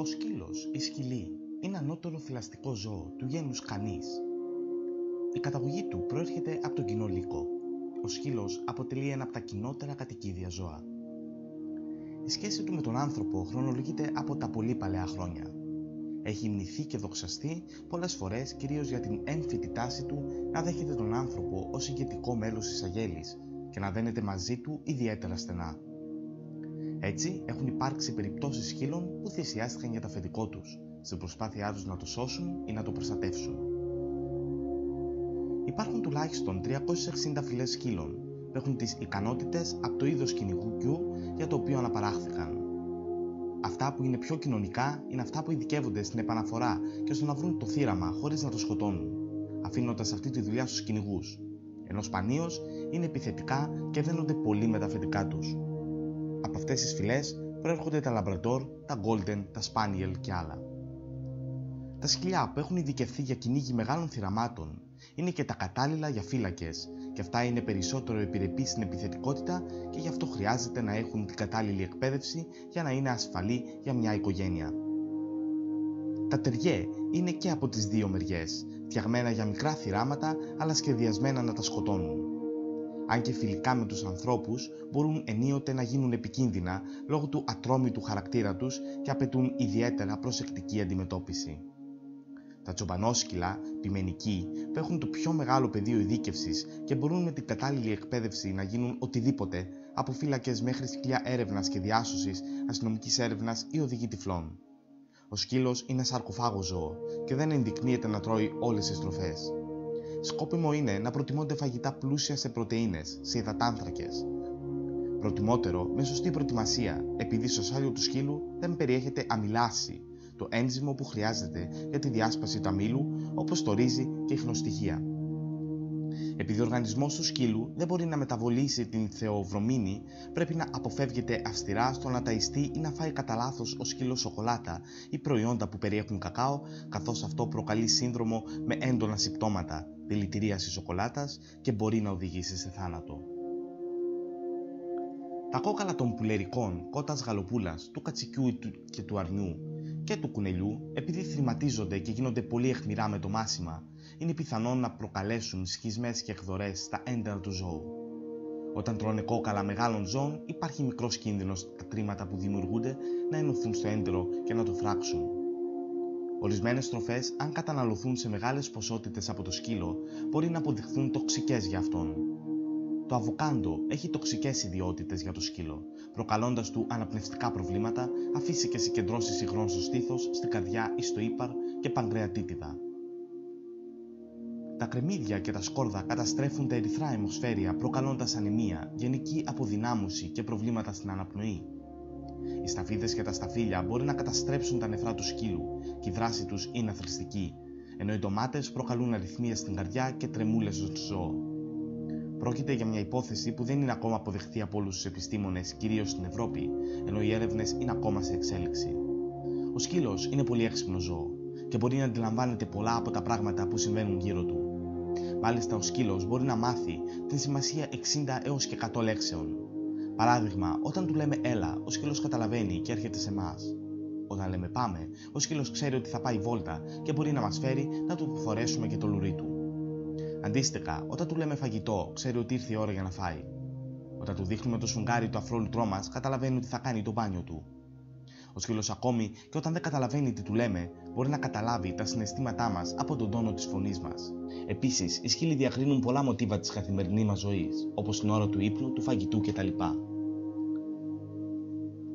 Ο σκύλος, η σκυλή, είναι ανώτερο θηλαστικό ζώο του γένους κανείς. Η καταγωγή του προέρχεται από τον κοινό λύκο. Ο σκύλος αποτελεί ένα από τα κοινότερα κατοικίδια ζώα. Η σχέση του με τον άνθρωπο χρονολογείται από τα πολύ παλαιά χρόνια. Έχει μνηθεί και δοξαστεί πολλές φορές κυρίως για την έμφυτη τάση του να δέχεται τον άνθρωπο ως ηγετικό μέλος της αγέλης και να δένεται μαζί του ιδιαίτερα στενά. Έτσι, έχουν υπάρξει περιπτώσεις σκύλων που θυσιάστηκαν για το αφεντικό τους, στην προσπάθειά τους να το σώσουν ή να το προστατεύσουν. Υπάρχουν τουλάχιστον 360 φυλές σκύλων που έχουν τις ικανότητες από το είδος κυνηγού για το οποίο αναπαράχθηκαν. Αυτά που είναι πιο κοινωνικά είναι αυτά που ειδικεύονται στην επαναφορά και στο να βρουν το θύραμα χωρίς να το σκοτώνουν, αφήνοντας αυτή τη δουλειά στους κυνηγούς, ενώ σπανίως είναι επιθετικά και δένονται πολύ με τα αφεντικά τους. Από αυτές τις φυλές προέρχονται τα Labrador, τα Golden, τα Spaniel και άλλα. Τα σκυλιά που έχουν ειδικευθεί για κυνήγι μεγάλων θυραμάτων είναι και τα κατάλληλα για φύλακες και αυτά είναι περισσότερο επιρρεπή στην επιθετικότητα και γι' αυτό χρειάζεται να έχουν την κατάλληλη εκπαίδευση για να είναι ασφαλή για μια οικογένεια. Τα τεριέ είναι και από τις δύο μεριές, φτιαγμένα για μικρά θυράματα αλλά σχεδιασμένα να τα σκοτώνουν αν και φιλικά με τους ανθρώπους, μπορούν ενίοτε να γίνουν επικίνδυνα λόγω του ατρόμητου χαρακτήρα τους και απαιτούν ιδιαίτερα προσεκτική αντιμετώπιση. Τα τσομπανόσκυλα, πειμενικοί, που έχουν το πιο μεγάλο πεδίο ειδίκευσης και μπορούν με την κατάλληλη εκπαίδευση να γίνουν οτιδήποτε, από φύλακες μέχρι σκυλιά έρευνας και διάσωσης, αστυνομικής έρευνας ή οδηγή τυφλών. Ο σκύλος είναι σαρκοφάγος ζώο και δεν ενδεικνύεται να τρώει όλες τις τροφές σκόπιμο είναι να προτιμώνται φαγητά πλούσια σε πρωτεΐνες, σε υδατάνθρακες. Προτιμότερο με σωστή προετοιμασία, επειδή στο σάλιο του σκύλου δεν περιέχεται αμυλάση, το ένζυμο που χρειάζεται για τη διάσπαση του αμύλου, όπως το ρύζι και η χνοστοιχεία. Επειδή ο οργανισμός του σκύλου δεν μπορεί να μεταβολήσει την θεοβρομίνη, πρέπει να αποφεύγεται αυστηρά στο να ταϊστεί ή να φάει κατά λάθος ο σκύλος σοκολάτα ή προϊόντα που περιέχουν κακάο, καθώς αυτό προκαλεί σύνδρομο με έντονα συμπτώματα, δηλητηρίαση σοκολάτας και μπορεί να οδηγήσει σε θάνατο. Τα κόκαλα των πουλερικών, κότας γαλοπούλας, του κατσικιού και του αρνιού και του κουνελιού, επειδή θρηματίζονται και γίνονται πολύ αιχμηρά με το μάσημα, είναι πιθανόν να προκαλέσουν σχισμές και εκδορές στα έντερα του ζώου. Όταν τρώνε κόκαλα μεγάλων ζώων, υπάρχει μικρός κίνδυνος τα τρίματα που δημιουργούνται να ενωθούν στο έντερο και να το φράξουν. Ορισμένες τροφέ, αν καταναλωθούν σε μεγάλες ποσότητες από το σκύλο, μπορεί να αποδειχθούν τοξικές για αυτόν. Το αβοκάντο έχει τοξικές ιδιότητες για το σκύλο, προκαλώντας του αναπνευστικά προβλήματα, αφήσει και συγκεντρώσει υγρών στο στήθος, στην καρδιά ή στο ύπαρ και παγκρεατίτιδα. Τα κρεμμύδια και τα σκόρδα καταστρέφουν τα ερυθρά αιμοσφαίρια, προκαλώντας ανεμία, γενική αποδυνάμωση και προβλήματα στην αναπνοή. Οι σταφίδες και τα σταφύλια μπορεί να καταστρέψουν τα νεφρά του σκύλου και η δράση τους είναι αθρηστική, ενώ οι ντομάτες προκαλούν αριθμία στην καρδιά και τρεμούλες στο ζώο. Πρόκειται για μια υπόθεση που δεν είναι ακόμα αποδεχτή από όλους τους επιστήμονες, κυρίως στην Ευρώπη, ενώ οι έρευνες είναι ακόμα σε εξέλιξη. Ο σκύλος είναι πολύ έξυπνο ζώο και μπορεί να αντιλαμβάνεται πολλά από τα πράγματα που συμβαίνουν γύρω του. Μάλιστα, ο σκύλος μπορεί να μάθει την σημασία 60 έως και 100 λέξεων, Παράδειγμα, όταν του λέμε έλα, ο σκύλος καταλαβαίνει και έρχεται σε εμάς. Όταν λέμε πάμε, ο σκύλος ξέρει ότι θα πάει βόλτα και μπορεί να μας φέρει να του φορέσουμε και το λουρί του. Αντίστοιχα, όταν του λέμε φαγητό, ξέρει ότι ήρθε η ώρα για να φάει. Όταν του δείχνουμε το σουγκάρι του αφρόλουτρό μα, καταλαβαίνει ότι θα κάνει το μπάνιο του. Ο σκύλος ακόμη και όταν δεν καταλαβαίνει τι του λέμε, μπορεί να καταλάβει τα συναισθήματά μας από τον τόνο της φωνής μας. Επίσης, οι σκύλοι διακρίνουν πολλά μοτίβα της καθημερινή μας ζωής, όπως την ώρα του ύπνου, του φαγητού κτλ.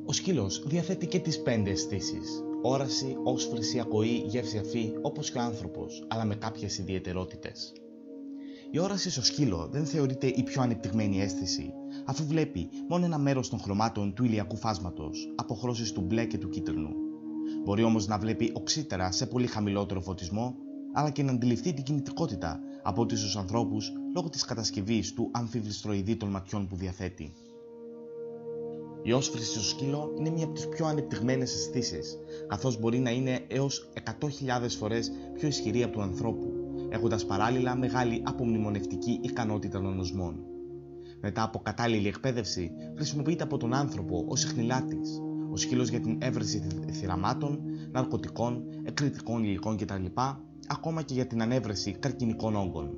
Ο σκύλος διαθέτει και τις πέντε αισθήσεις. Όραση, όσφρηση, ακοή, γεύση αφή, όπως και ο άνθρωπος, αλλά με κάποιες ιδιαιτερότητες. Η όραση στο σκύλο δεν θεωρείται η πιο ανεπτυγμένη αίσθηση, αφού βλέπει μόνο ένα μέρος των χρωμάτων του ηλιακού φάσματος, αποχρώσεις του μπλε και του κίτρινου. Μπορεί όμως να βλέπει οξύτερα σε πολύ χαμηλότερο φωτισμό, αλλά και να αντιληφθεί την κινητικότητα από ό,τι στου ανθρώπους λόγω της κατασκευής του αμφιβληστροειδή των ματιών που διαθέτει. Η όσφρηση στο σκύλο είναι μία από τις πιο ανεπτυγμένες αισθήσεις, καθώς μπορεί να είναι έως 100.000 φορές πιο ισχυρή από του ανθρώπου, έχοντας παράλληλα μεγάλη απομνημονευτική ικανότητα των οσμών. Μετά από κατάλληλη εκπαίδευση, χρησιμοποιείται από τον άνθρωπο ως εχνηλάτης, Ο σκύλος για την έβρεση θυραμάτων, ναρκωτικών, εκρητικών υλικών κτλ. ακόμα και για την ανέβρεση καρκινικών όγκων.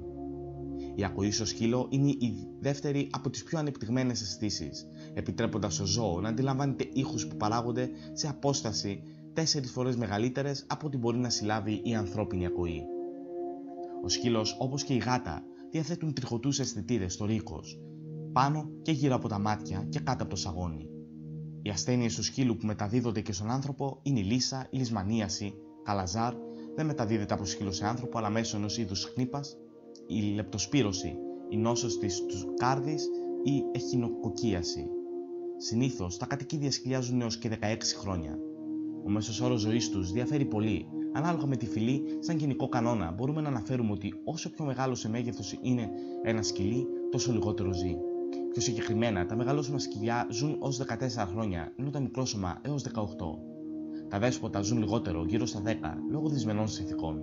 Η ακοή στο σκύλο είναι η δεύτερη από τις πιο ανεπτυγμένες αισθήσεις, επιτρέποντας στο ζώο να αντιλαμβάνεται ήχους που παράγονται σε απόσταση τέσσερις φορές μεγαλύτερες από ό,τι μπορεί να συλλάβει η ανθρώπινη ακοή. Ο σκύλος, όπως και η γάτα, διαθέτουν τριχωτούς αισθητήρες στο ρίκος, πάνω και γύρω από τα μάτια και κάτω από το σαγόνι. Οι ασθένειες του σκύλου που μεταδίδονται και στον άνθρωπο είναι η λύσα, η λησμανίαση, καλαζάρ, δεν μεταδίδεται από σκύλο σε άνθρωπο αλλά μέσω ενός είδους χνήπα, η λεπτοσπύρωση, η νόσος της του κάρδη ή εχινοκοκίαση. Συνήθως τα κατοικίδια σκυλιάζουν έως και 16 χρόνια. Ο μέσος όρος ζωής τους διαφέρει πολύ. Ανάλογα με τη φυλή, σαν γενικό κανόνα, μπορούμε να αναφέρουμε ότι όσο πιο μεγάλο σε μέγεθος είναι ένα σκυλί, τόσο λιγότερο ζει. Πιο συγκεκριμένα, τα μεγαλόσωμα σκυλιά ζουν ως 14 χρόνια, ενώ τα μικρόσωμα έως 18. Τα δέσποτα ζουν λιγότερο, γύρω στα 10, λόγω δυσμενών συνθηκών.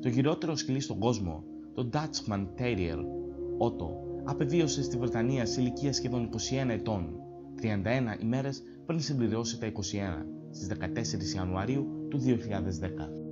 Το γυρότερο σκυλί στον κόσμο, το Dutchman Terrier, Otto, απεβίωσε στη Βρετανία σε ηλικία σχεδόν 21 ετών, 31 ημέρες πριν συμπληρώσει τα 21, στις 14 Ιανουαρίου του 2010.